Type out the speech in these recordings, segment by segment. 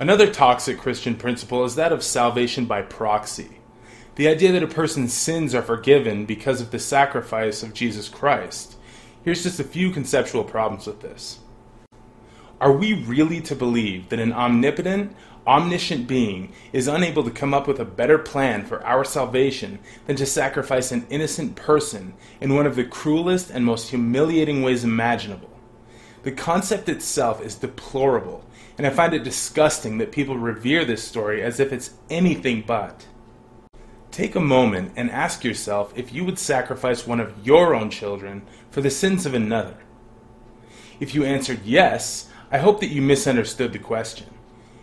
Another toxic Christian principle is that of salvation by proxy. The idea that a person's sins are forgiven because of the sacrifice of Jesus Christ. Here's just a few conceptual problems with this. Are we really to believe that an omnipotent, omniscient being is unable to come up with a better plan for our salvation than to sacrifice an innocent person in one of the cruelest and most humiliating ways imaginable? The concept itself is deplorable and I find it disgusting that people revere this story as if it's anything but. Take a moment and ask yourself if you would sacrifice one of your own children for the sins of another. If you answered yes, I hope that you misunderstood the question.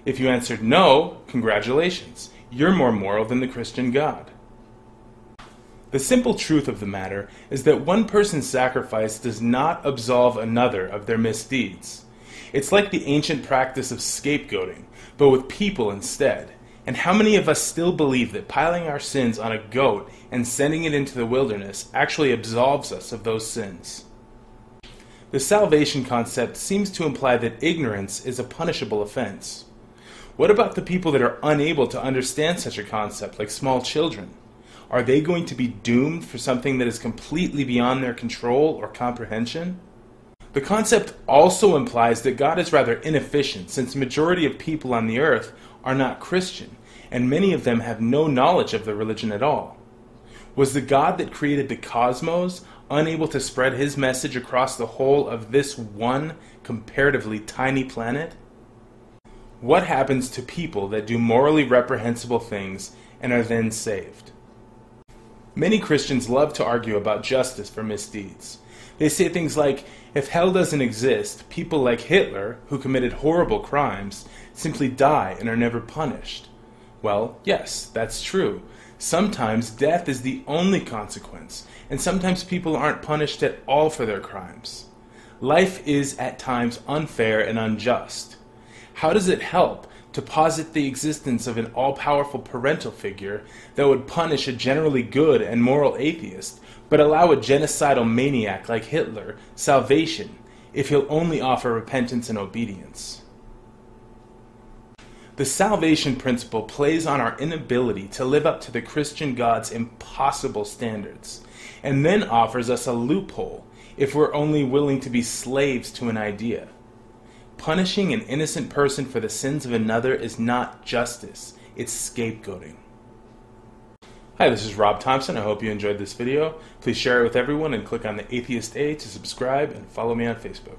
If you answered no, congratulations, you're more moral than the Christian God. The simple truth of the matter is that one person's sacrifice does not absolve another of their misdeeds. It's like the ancient practice of scapegoating, but with people instead. And how many of us still believe that piling our sins on a goat and sending it into the wilderness actually absolves us of those sins? The salvation concept seems to imply that ignorance is a punishable offense. What about the people that are unable to understand such a concept, like small children? Are they going to be doomed for something that is completely beyond their control or comprehension? The concept also implies that God is rather inefficient since the majority of people on the earth are not Christian, and many of them have no knowledge of the religion at all. Was the God that created the cosmos unable to spread his message across the whole of this one comparatively tiny planet? What happens to people that do morally reprehensible things and are then saved? Many Christians love to argue about justice for misdeeds. They say things like, if hell doesn't exist, people like Hitler, who committed horrible crimes, simply die and are never punished. Well, yes, that's true. Sometimes death is the only consequence, and sometimes people aren't punished at all for their crimes. Life is at times unfair and unjust. How does it help to posit the existence of an all powerful parental figure that would punish a generally good and moral atheist, but allow a genocidal maniac like Hitler salvation if he'll only offer repentance and obedience. The salvation principle plays on our inability to live up to the Christian God's impossible standards, and then offers us a loophole if we're only willing to be slaves to an idea. Punishing an innocent person for the sins of another is not justice, it's scapegoating. Hi, this is Rob Thompson. I hope you enjoyed this video. Please share it with everyone and click on the Atheist A to subscribe and follow me on Facebook.